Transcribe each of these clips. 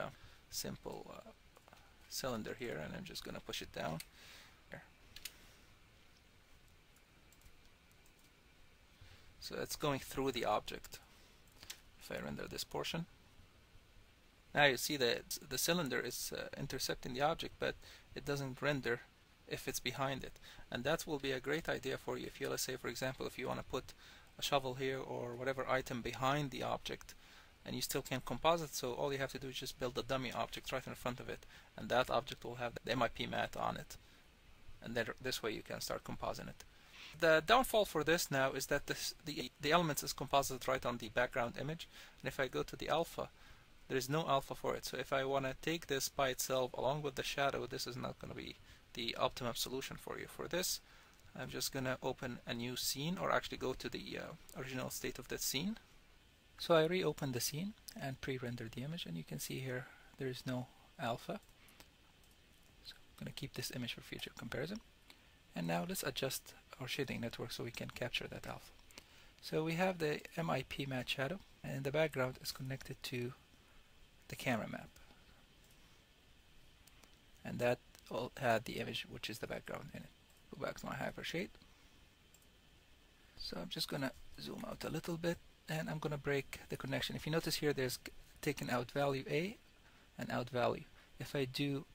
uh, simple uh, cylinder here and I'm just going to push it down. Here. So it's going through the object. If I render this portion. Now you see that the cylinder is uh, intercepting the object but it doesn't render if it's behind it and that will be a great idea for you if you let's say for example if you want to put a shovel here or whatever item behind the object and you still can't composite so all you have to do is just build a dummy object right in front of it and that object will have the MIP matte on it and then this way you can start compositing it. The downfall for this now is that this, the, the elements is composited right on the background image and if I go to the alpha there is no alpha for it so if I want to take this by itself along with the shadow this is not going to be the optimum solution for you. For this I'm just gonna open a new scene or actually go to the uh, original state of that scene. So I reopen the scene and pre-rendered the image and you can see here there is no alpha. So I'm gonna keep this image for future comparison. And now let's adjust our shading network so we can capture that alpha. So we have the MIP matte shadow and the background is connected to the camera map. And that will add the image which is the background in it. Go back to my hyper hypershade. So I'm just gonna zoom out a little bit and I'm gonna break the connection. If you notice here there's taken out value A and out value. If I do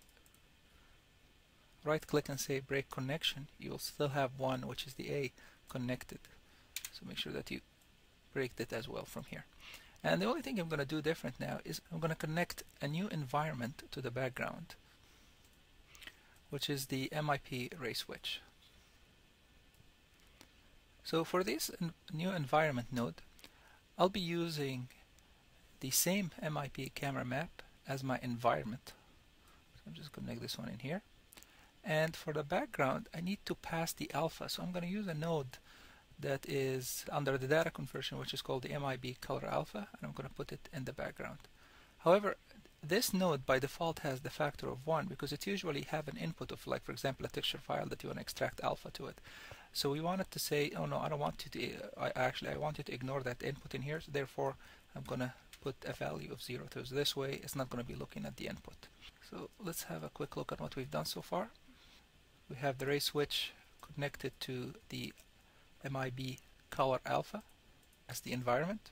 right click and say break connection you will still have one which is the A connected so make sure that you break that as well from here and the only thing I'm going to do different now is I'm going to connect a new environment to the background which is the MIP ray switch. So for this new environment node, I'll be using the same MIP camera map as my environment. So I'm just going to make this one in here. And for the background, I need to pass the alpha. So I'm going to use a node that is under the data conversion, which is called the MIB color alpha, and I'm going to put it in the background. However, this node by default has the factor of 1 because it usually have an input of like for example a texture file that you want to extract alpha to it. So we wanted to say oh no I don't want you to I actually I want you to ignore that input in here so therefore I'm gonna put a value of 0 to so this way. It's not going to be looking at the input. So let's have a quick look at what we've done so far. We have the ray switch connected to the MIB color alpha as the environment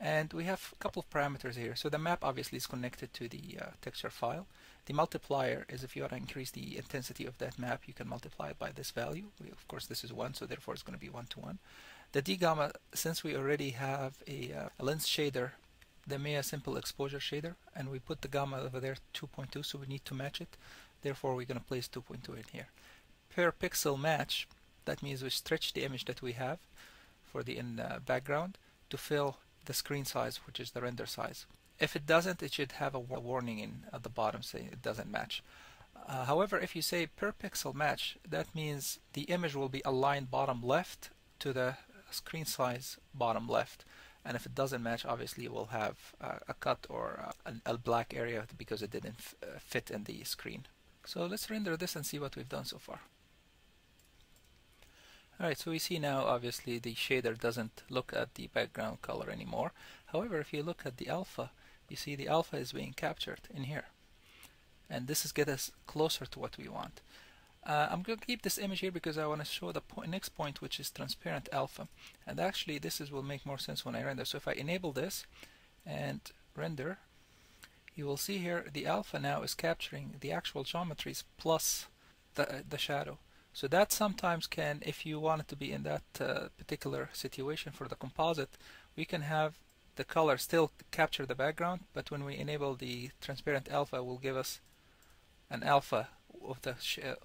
and we have a couple of parameters here. So the map obviously is connected to the uh, texture file. The multiplier is if you want to increase the intensity of that map, you can multiply it by this value. We, of course, this is 1, so therefore it's going to be 1 to 1. The D gamma, since we already have a, uh, a lens shader, the Maya simple exposure shader, and we put the gamma over there 2.2, so we need to match it. Therefore, we're going to place 2.2 in here. Per pixel match, that means we stretch the image that we have for the in uh, background to fill the screen size, which is the render size. If it doesn't, it should have a warning in at the bottom saying it doesn't match. Uh, however, if you say per pixel match, that means the image will be aligned bottom left to the screen size bottom left. And if it doesn't match, obviously it will have uh, a cut or a, a, black area because it didn't uh, fit in the screen. So let's render this and see what we've done so far. Alright, so we see now obviously the shader doesn't look at the background color anymore. However, if you look at the alpha, you see the alpha is being captured in here. And this is get us closer to what we want. Uh, I'm going to keep this image here because I want to show the po next point which is transparent alpha. And actually this is, will make more sense when I render. So if I enable this and render, you will see here the alpha now is capturing the actual geometries plus the, uh, the shadow. So that sometimes can, if you want it to be in that uh, particular situation for the composite, we can have the color still capture the background, but when we enable the transparent alpha, will give us an alpha of the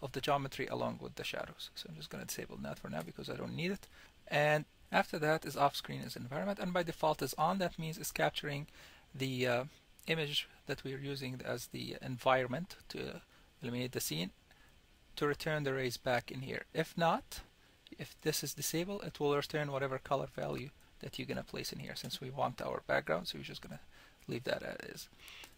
of the geometry along with the shadows. So I'm just going to disable that for now because I don't need it. And after that is off-screen is environment, and by default is on. That means it's capturing the uh, image that we're using as the environment to illuminate the scene to return the rays back in here. If not, if this is disabled, it will return whatever color value that you're going to place in here since we want our background, so we're just going to leave that as is.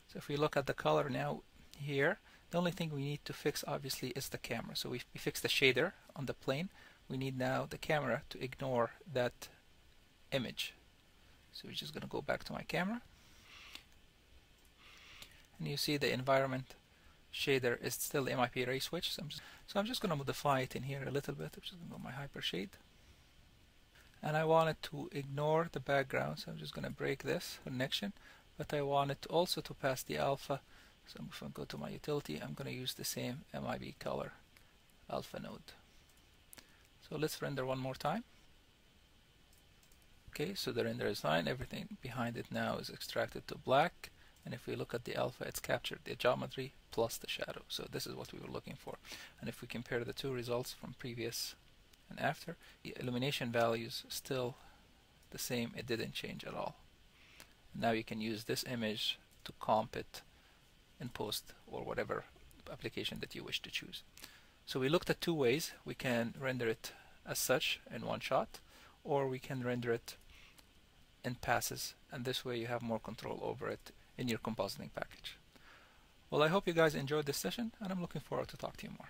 So if we look at the color now here, the only thing we need to fix obviously is the camera. So we, we fixed the shader on the plane. We need now the camera to ignore that image. So we're just going to go back to my camera. and you see the environment shader is still MIP ray switch so I'm just, so I'm just going to modify it in here a little bit I'm just going to go my hypershade. And I wanted to ignore the background so I'm just going to break this connection but I wanted also to pass the alpha. So if I go to my utility I'm going to use the same MIB color alpha node. So let's render one more time. Okay so the render is fine. Everything behind it now is extracted to black. And if we look at the alpha it's captured the geometry plus the shadow. So this is what we were looking for. And if we compare the two results from previous and after the illumination values still the same. It didn't change at all. Now you can use this image to comp it in post or whatever application that you wish to choose. So we looked at two ways. We can render it as such in one shot or we can render it in passes. And this way you have more control over it in your compositing package. Well, I hope you guys enjoyed this session and I'm looking forward to talk to you more.